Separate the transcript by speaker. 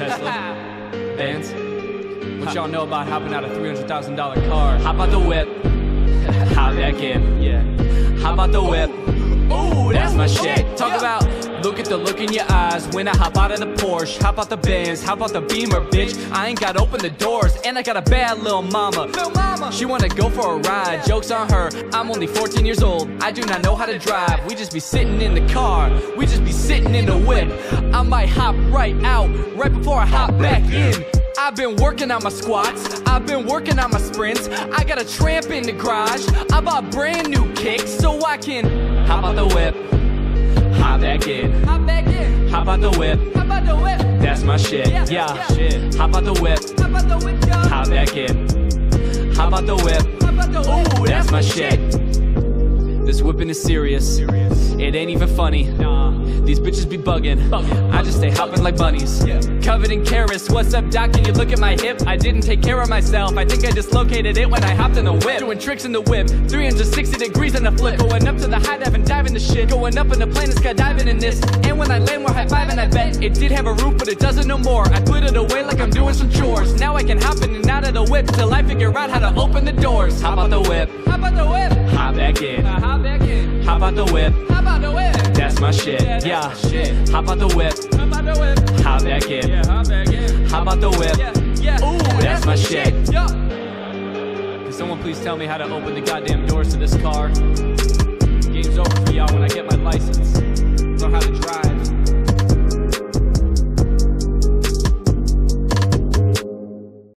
Speaker 1: Tesla. What y'all know about hopping out a $300,000 car? How about the whip? How that get? Yeah. How about the whip? Ooh, that's my shit. Talk about the look in your eyes when I hop out of the Porsche. Hop out the Benz? hop out the Beamer, bitch? I ain't gotta open the doors, and I got a bad little mama. Little mama. She wanna go for a ride. Jokes on her. I'm only 14 years old. I do not know how to drive. We just be sitting in the car. We just be sitting in the whip. I might hop right out right before I hop back in. I've been working on my squats, I've been working on my sprints. I got a tramp in the garage. I bought brand new kicks so I can hop out the whip, hop back in, hop back in, hop out the whip, hop out the whip. That's my shit, yeah. yeah. Shit. Hop out the whip, hop out the whip, yeah. hop back in, hop out the whip. Hop out the whip. Ooh, that's my shit. This whipping is serious. It ain't even funny. Nah. These bitches be bugging. I just stay hopping like bunnies. Covered in carrots. What's up, doc? Can you look at my hip? I didn't take care of myself. I think I dislocated it when I hopped in the whip. Doing tricks in the whip. 360 degrees in the flip. Going up to the high dive and diving the shit. Going up in the plane and skydiving in this. And when I land, we're high fiving. I bet it did have a roof, but it doesn't no more. I put it away like I'm doing some chores. Now I can hop in and of the whip till I figure out how to open the doors. Hop out the whip. Hop out the whip. Hop back in. Hop back in. Hop out the whip. Hop out the whip. That's my shit. Yeah. yeah. Shit. Hop out the whip. Hop out the whip. Hop back in. Yeah, hop back in. Hop out the whip. Yeah. yeah. Ooh, that's, that's my shit. shit. Yeah. Can someone please tell me how to open the goddamn doors to this car? Game's over for y'all when I get my license.